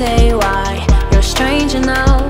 Say why you're a stranger now.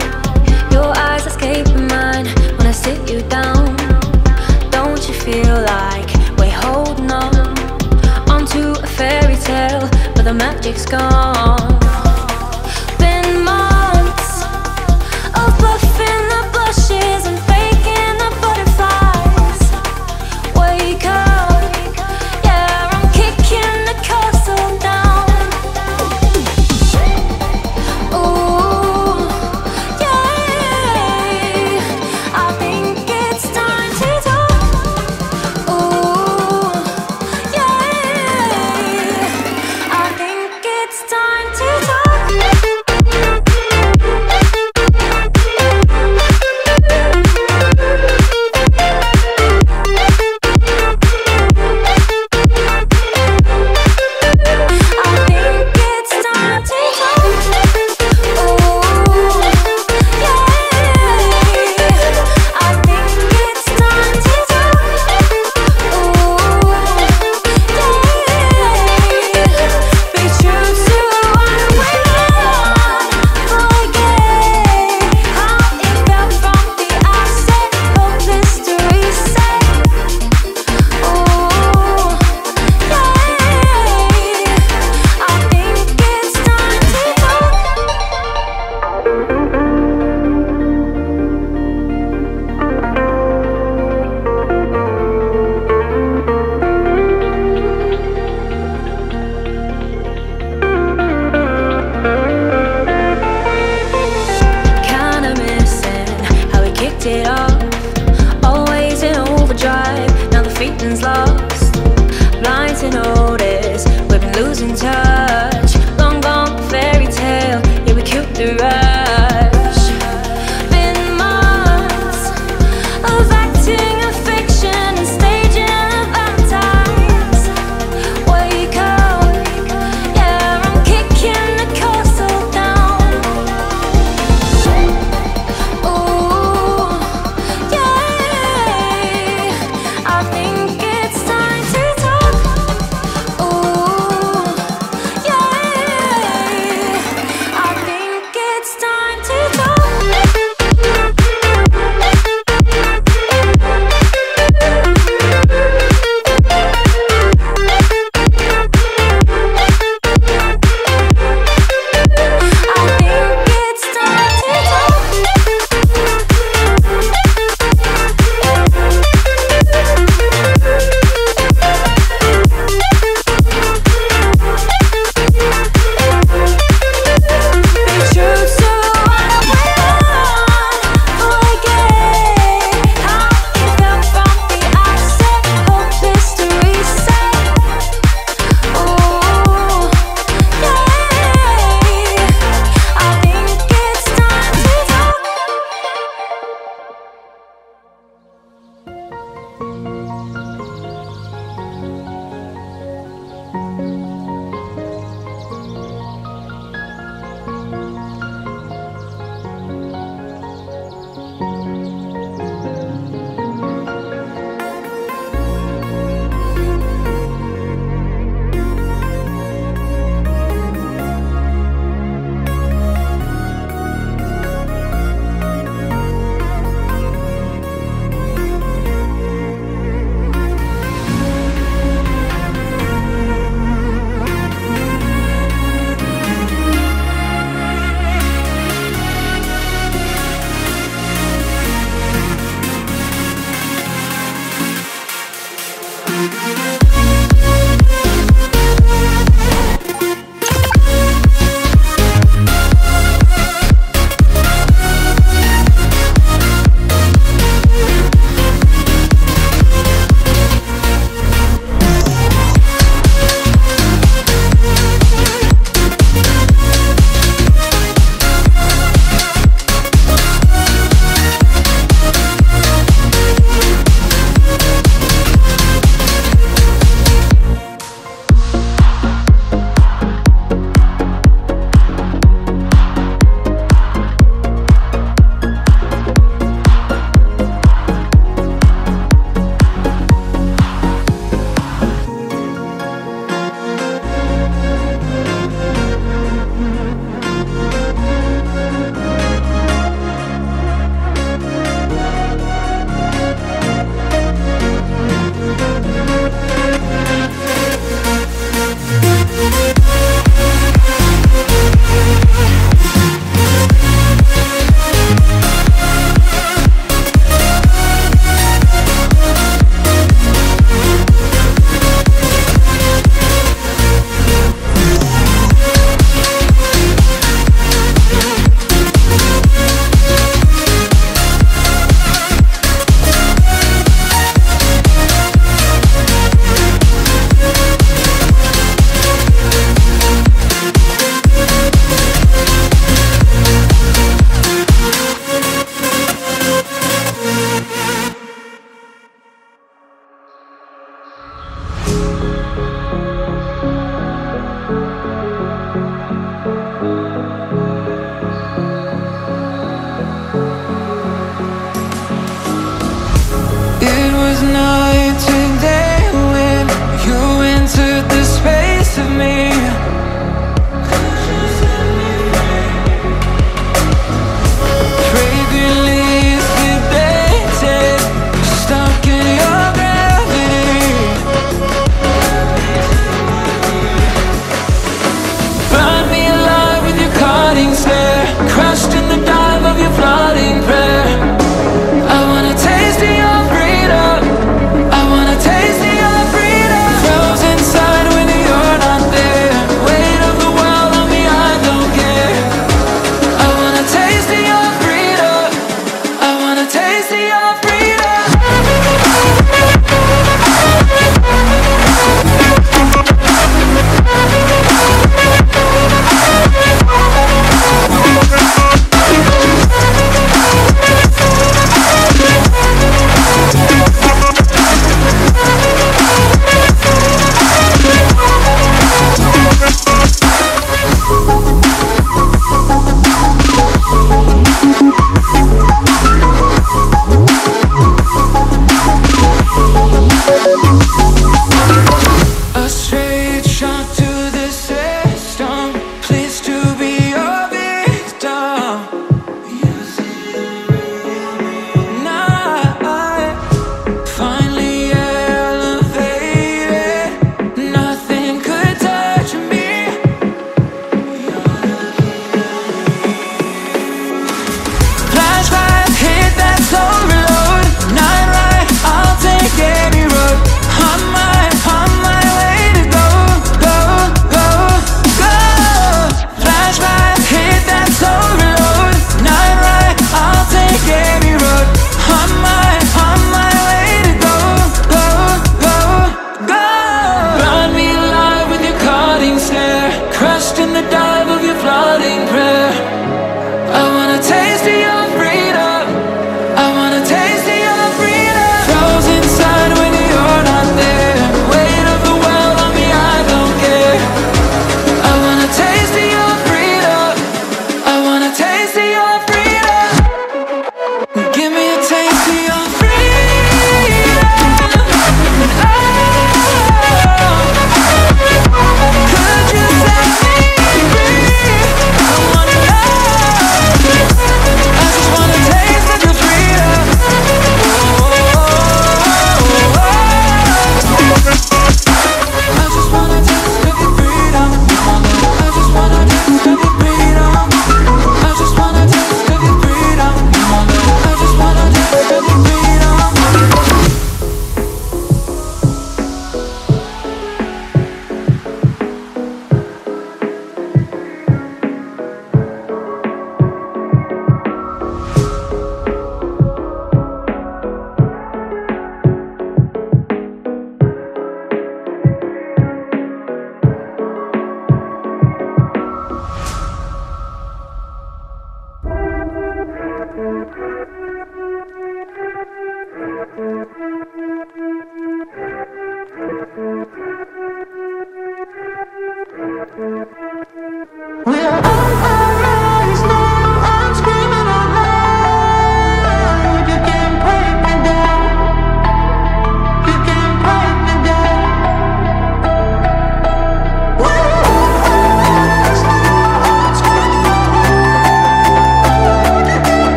no